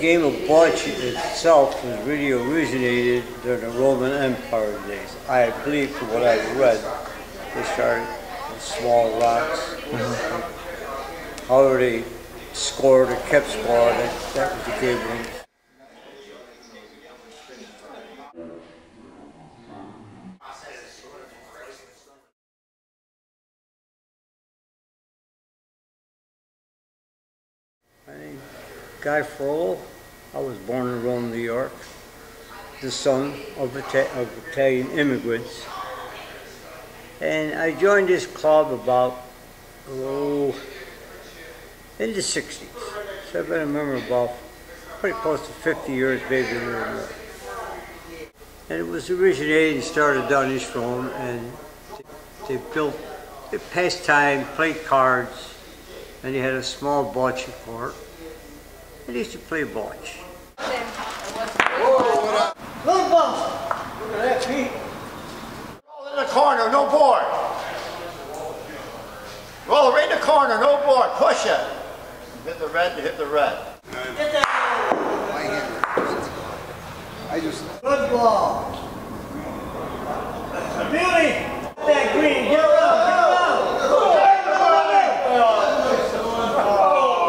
game of bocce itself was really originated during the Roman Empire days. I believe, from what I've read, they started with small rocks. Mm-hmm. However, they scored or kept score, that, that was the game. My name Guy Frollo. I was born in Rome, New York, the son of, Ita- of Italian immigrants. And I joined this club about, oh, in the 60s. So I've been a member about pretty close to 50 years, maybe a little more. And it was originated and started down East Rome, and they built, they passed time, played cards, and they had a small bocce court. And he used to play bocce. Little bumps. Look at that, Pete. Roll in the corner, no board. Roll right in the corner, no board. Push it. Hit the red, hit the red. Get that. I just. Good ball. Beauty. That green. Get around. Get around.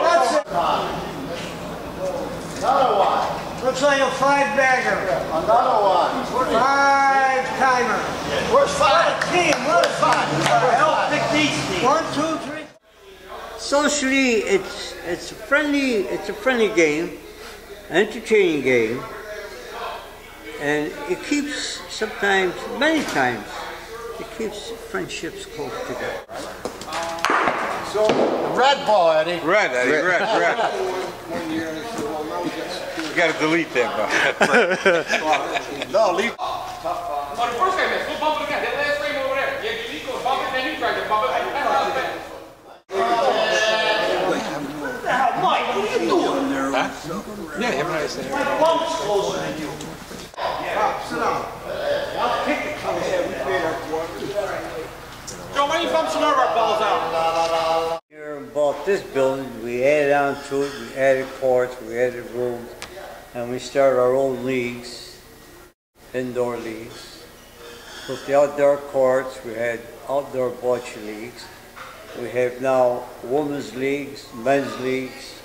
That's it. Another one. Looks like a five bagger. Another one. Five timer. Where's five? Team, what a Five. Help pick these teams. One, two, three. Socially, it's it's a friendly it's a friendly game, entertaining game, and it keeps sometimes many times it keeps friendships close together. So, red ball, Eddie. Red, Eddie, red, red. You gotta delete that, bro. No, leave. Oh, the first guy missed. We'll bump it again. That last frame over there. Yeah, you to bump it, then you try to bump it. I don't know. What the hell, Mike? What are you doing? Yeah, him and I said. My bump's closer than you. Yeah, sit down. I'll kick it closer. Joe, why don't you bump some of our balls out? Here about this building, we added on to it, we added courts, we added rooms, and we started our own leagues, indoor leagues. With the outdoor courts, we had outdoor bocce leagues. We have now women's leagues, men's leagues,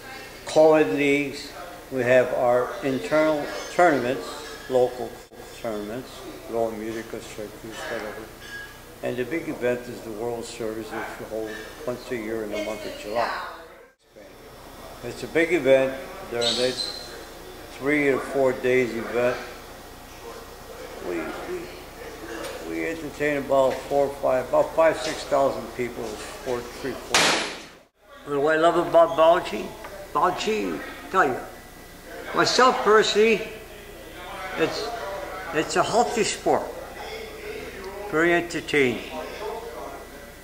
co-ed leagues. We have our internal tournaments, local tournaments, Rome, Utica, Syracuse, whatever. And the big event is the World Series, which we hold once a year in the month of July. It's a big event this three or four days event. We, we, entertain about four or five, about five, six thousand people, four, three, four. What do I love about Bocce? Bocce, tell you. Myself personally, it's, it's a healthy sport very entertaining.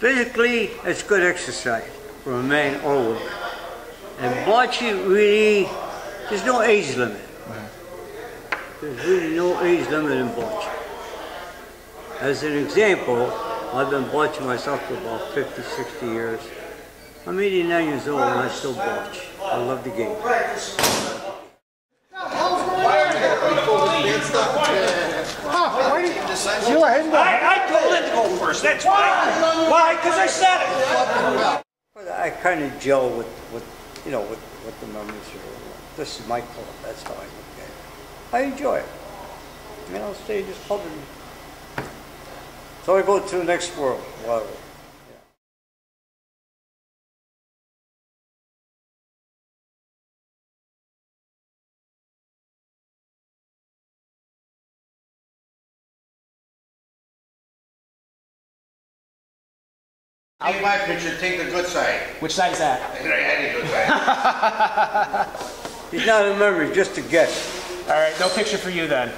Physically, it's good exercise for a man or woman. And bocce really, there's no age limit. There's really no age limit in bocce. As an example, I've been bocce myself for about 50, 60 years. I'm 89 years old and I still bocce. I love the game. Go ahead and go. I, I told him to go first. That's why. Why? Because I said it. I kind of gel with, with, you know, with, with the members here. This is my club, that's how I look at it. I enjoy it. I mean, I'll stay just this pub and, so I go to the next world, whatever. Take my picture, take the good side. Which side is that? Any good side. He's not a member, he's just a guest. All right, no picture for you then.